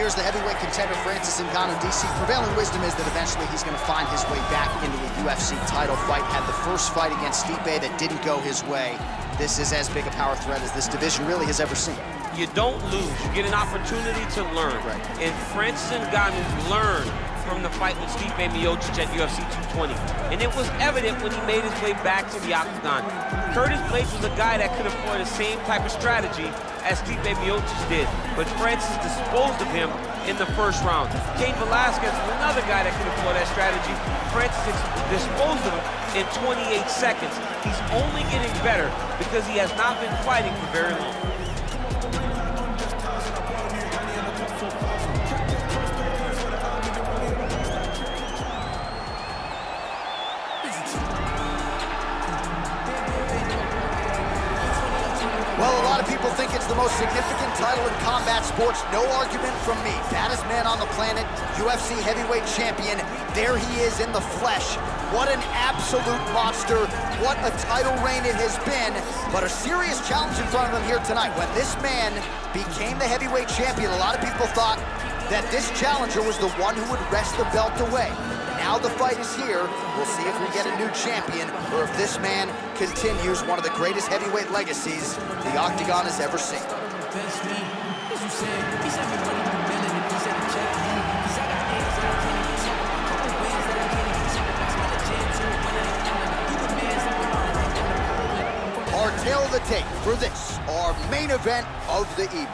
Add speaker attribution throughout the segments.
Speaker 1: here's the heavyweight contender Francis Ngannou, DC. Prevailing wisdom is that eventually he's going to find his way back into a UFC title fight. Had the first fight against Stipe that didn't go his way. This is as big a power threat as this division really has ever seen.
Speaker 2: You don't lose. You get an opportunity to learn.
Speaker 1: Right.
Speaker 2: And Francis Ngannou learned from the fight with Stipe Miocic at UFC 220. And it was evident when he made his way back to the octagon. Curtis Blaydes was a guy that could employ the same type of strategy as Stipe Miocic did, but Francis disposed of him in the first round. Cain Velasquez was another guy that could employ that strategy. Francis disposed of him in 28 seconds. He's only getting better because he has not been fighting for very long.
Speaker 1: Lot of people think it's the most significant title in combat sports. No argument from me. Baddest man on the planet, UFC heavyweight champion. There he is in the flesh. What an absolute monster. What a title reign it has been. But a serious challenge in front of him here tonight. When this man became the heavyweight champion, a lot of people thought that this challenger was the one who would wrest the belt away. Now the fight is here. We'll see if we get a new champion or if this man continues one of the greatest heavyweight legacies the Octagon has ever seen. Our tale of the tape for this, our main event of the evening.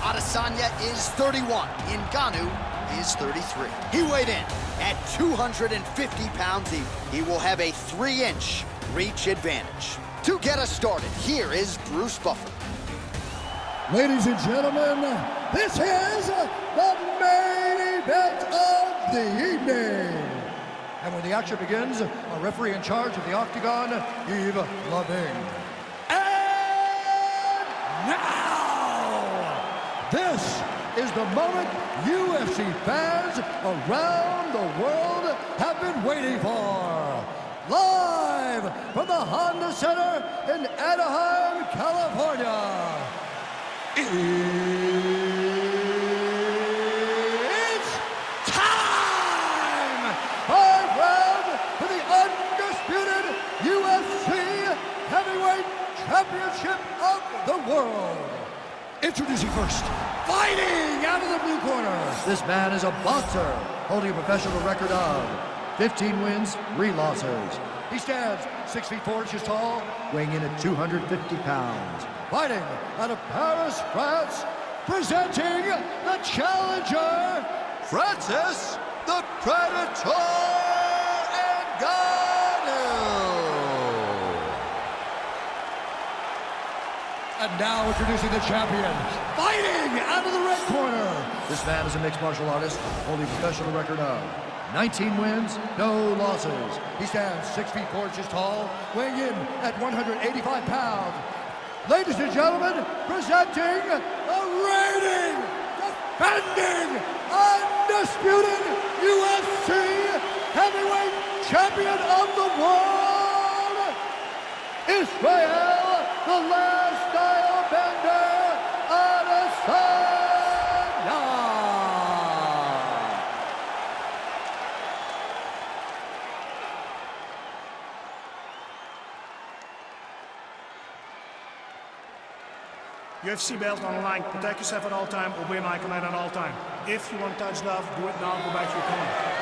Speaker 1: Adesanya is 31. Ngannou is 33. He weighed in at 250 pounds even. He will have a three-inch reach advantage. To get us started, here is Bruce Buffer.
Speaker 3: Ladies and gentlemen, this is the main event of the evening. And when the action begins, a referee in charge of the Octagon, Yves Lavigne. And now, this is the moment UFC fans around the world have been waiting for. Live from the Honda Center in Anaheim, California. It's time! Five round for the undisputed UFC Heavyweight Championship of the World. Introducing first, fighting out of the blue corner. This man is a boxer, holding a professional record of 15 wins, 3 losses. He stands 6 feet 4 inches tall, weighing in at 250 pounds. Fighting out of Paris, France, presenting the challenger, Francis the Predator Ngannou. And now introducing the champion, fighting out of the red corner. This man is a mixed martial artist, holding a professional record of 19 wins, no losses. He stands 6 feet 4 inches tall, weighing in at 185 pounds. Ladies and gentlemen, presenting the reigning, defending, undisputed UFC heavyweight champion of the world, Israel, the last Stylebender.
Speaker 4: UFC belt on the line. Protect yourself at all time. Obey my command at all time. If you want to touch love, do it now. Go back to your corner.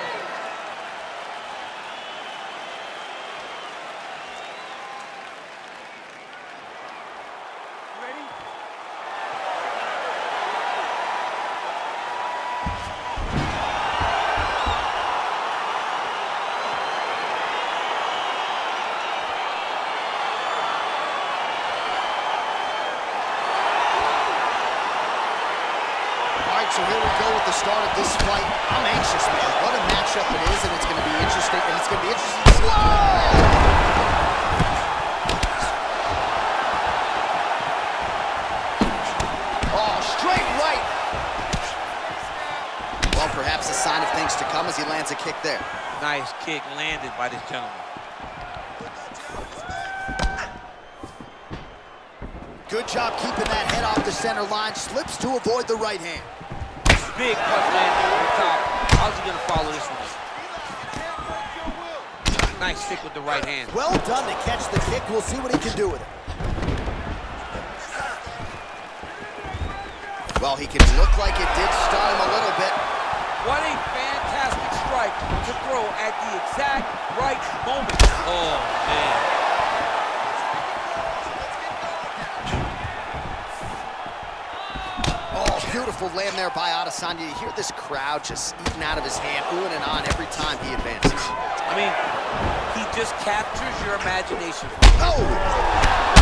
Speaker 1: All right, so here we go with the start of this fight. I'm anxious, man. What a matchup it is, and it's going to be interesting. And it's going to be interesting. to see- Whoa! Oh, straight right. Well, perhaps a sign of things to come as he lands a kick there.
Speaker 2: Nice kick landed by this gentleman.
Speaker 1: Good job keeping that head off the center line. Slips to avoid the right hand.
Speaker 2: Big punch landing over the top. How's he gonna follow this one? Nice stick with the right hand.
Speaker 1: Well done to catch the kick. We'll see what he can do with it. Well, he can look like it did stun him a little bit.
Speaker 2: What a fantastic strike to throw at the exact right moment. Oh,
Speaker 1: beautiful land there by Adesanya. You hear this crowd just eating out of his hand, oohing and on every time he advances.
Speaker 2: I mean, he just captures your imagination.
Speaker 1: Oh!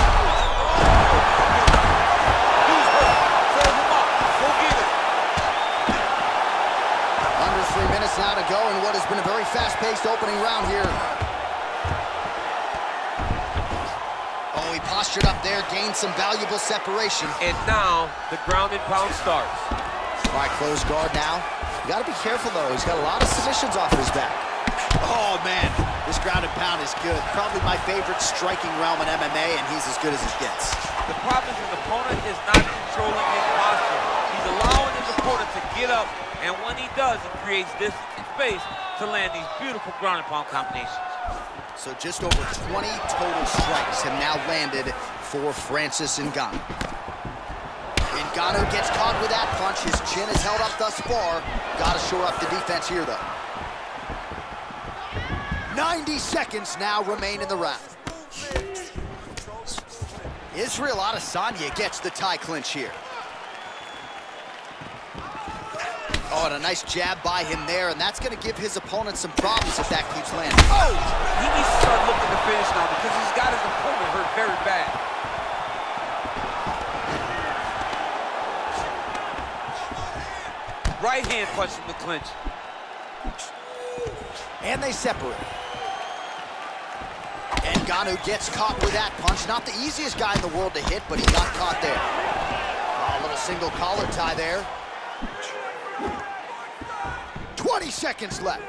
Speaker 1: There, gained some valuable separation.
Speaker 2: And now the ground and pound starts.
Speaker 1: All right, closed guard now. You gotta be careful though. He's got a lot of submissions off his back. Oh man, this ground and pound is good. Probably my favorite striking realm in MMA, and he's as good as it gets.
Speaker 2: The problem is his opponent is not controlling his posture. He's allowing his opponent to get up, and when he does, he creates distance and space to land these beautiful ground and pound combinations.
Speaker 1: So just over 20 total strikes have now landed for Francis Ngannou. Ngannou gets caught with that punch. His chin is held up thus far. Got to shore up the defense here, though. 90 seconds now remain in the round. Israel Adesanya gets the tie clinch here. Oh, and a nice jab by him there, and that's going to give his opponent some problems if that keeps landing. Oh!
Speaker 2: He needs to start looking to finish now because he's got his opponent hurt very bad. Right hand punch from the clinch.
Speaker 1: And they separate. And Ngannou gets caught with that punch. Not the easiest guy in the world to hit, but he got caught there. Oh, a little single collar tie there. 20 seconds left.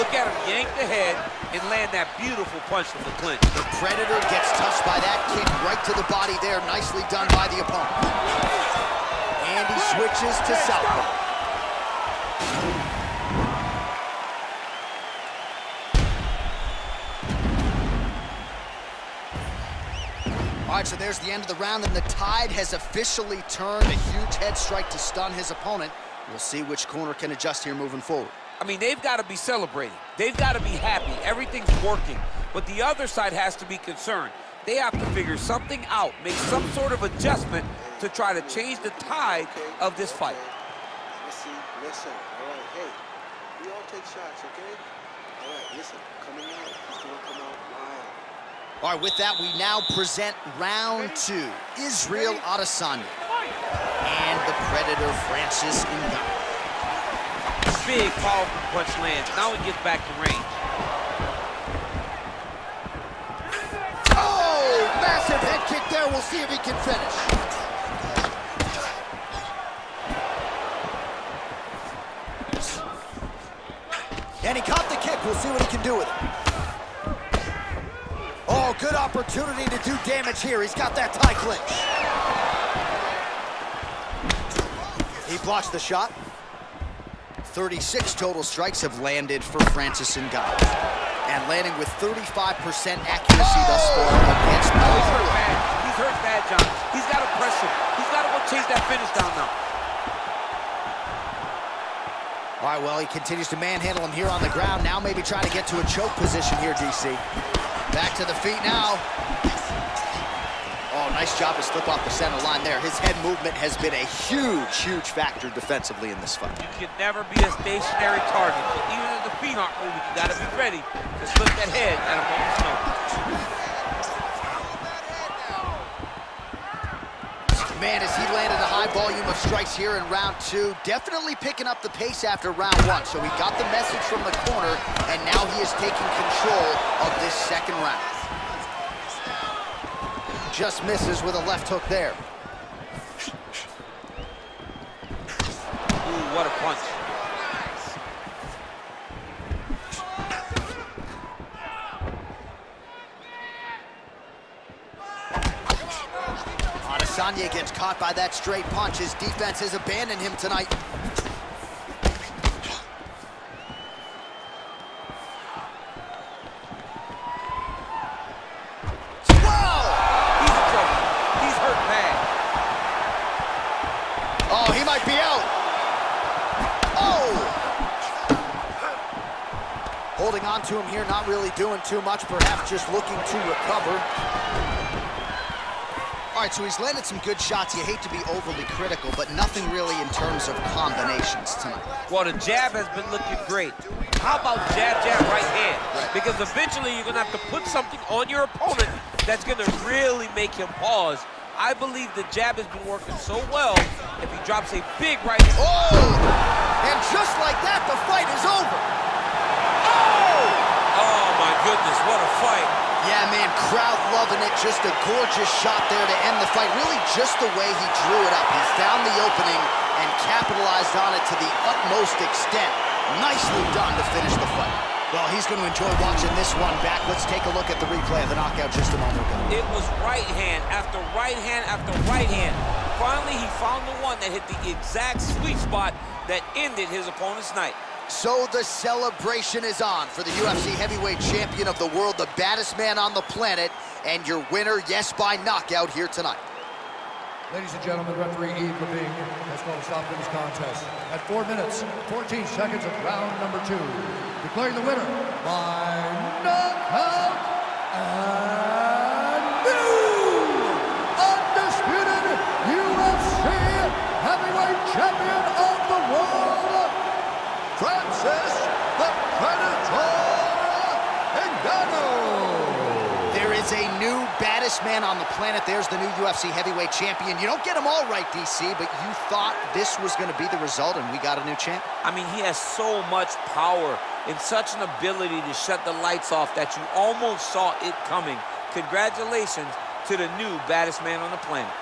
Speaker 2: Look at him yank the head and land that beautiful punch from the clinch.
Speaker 1: The Predator gets touched by that kick right to the body there. Nicely done by the opponent. And he switches to southpaw. All right, so there's the end of the round, and the tide has officially turned. A huge head strike to stun his opponent. We'll see which corner can adjust here moving forward.
Speaker 2: I mean, they've got to be celebrating. They've got to be happy. Everything's working. But the other side has to be concerned. They have to figure something out, make some sort of adjustment to try to change the tide of this fight.
Speaker 5: Listen, listen. All right, hey, we all take shots, okay? All right, listen. Coming out, he's gonna come out wild.
Speaker 1: All right, with that, we now present round two. Israel Adesanya and the Predator Francis Ngannou.
Speaker 2: Big, powerful punch lands. Now he gets back to range.
Speaker 1: Oh, massive head kick there. We'll see if he can finish. And he caught the kick. We'll see what he can do with it. Oh, good opportunity to do damage here. He's got that tie clinch. He blocks the shot. 36 total strikes have landed for Francis and Ngannou. And landing with 35% accuracy thus far against
Speaker 2: Oh, he's hurt bad. He's hurt bad, John. He's got to press him. He's got to go chase that finish down now.
Speaker 1: All right, well, he continues to manhandle him here on the ground. Now maybe trying to get to a choke position here, DC. Back to the feet now. Oh, nice job to slip off the center line there. His head movement has been a huge, huge factor defensively in this fight.
Speaker 2: You can never be a stationary target. Even if the feet aren't moving, you got to be ready to slip that head at a moment's notice.
Speaker 1: Man, as he landed a high volume of strikes here in round two, definitely picking up the pace after round one. So he got the message from the corner, and now he is taking control of this second round. Just misses with a left hook there.
Speaker 2: Ooh, what a punch.
Speaker 1: Adesanya gets caught by that straight punch. His defense has abandoned him tonight. Whoa!
Speaker 2: He's in trouble. He's hurt bad.
Speaker 1: Oh, he might be out. Oh! Holding on to him here, not really doing too much, perhaps just looking to recover. All right, so he's landed some good shots. You hate to be overly critical, but nothing really in terms of combinations tonight.
Speaker 2: Well, the jab has been looking great. How about jab, jab, right hand? Because eventually you're going to have to put something on your opponent that's going to really make him pause. I believe the jab has been working so well, if he drops a big right hand.
Speaker 1: Oh! And just like that, the fight is over.
Speaker 2: Goodness, what a fight.
Speaker 1: Yeah, man, crowd loving it. Just a gorgeous shot there to end the fight. Really just the way he drew it up. He found the opening and capitalized on it to the utmost extent. Nicely done to finish the fight. Well, he's going to enjoy watching this one back. Let's take a look at the replay of the knockout just a moment ago.
Speaker 2: It was right hand after right hand after right hand. Finally, he found the one that hit the exact sweet spot that ended his opponent's night.
Speaker 1: So the celebration is on for the UFC heavyweight champion of the world, the baddest man on the planet, and your winner, yes, by knockout here tonight.
Speaker 3: Ladies and gentlemen, referee Yves Lavigne has called a stop to this contest at 4 minutes, 14 seconds of round number two, declaring the winner by knockout Francis the Predator Ngannou.
Speaker 1: There is a new baddest man on the planet. There's the new UFC heavyweight champion. You don't get him all right, DC, but you thought this was going to be the result, and we got a new champ.
Speaker 2: I mean, he has so much power and such an ability to shut the lights off that you almost saw it coming. Congratulations to the new baddest man on the planet.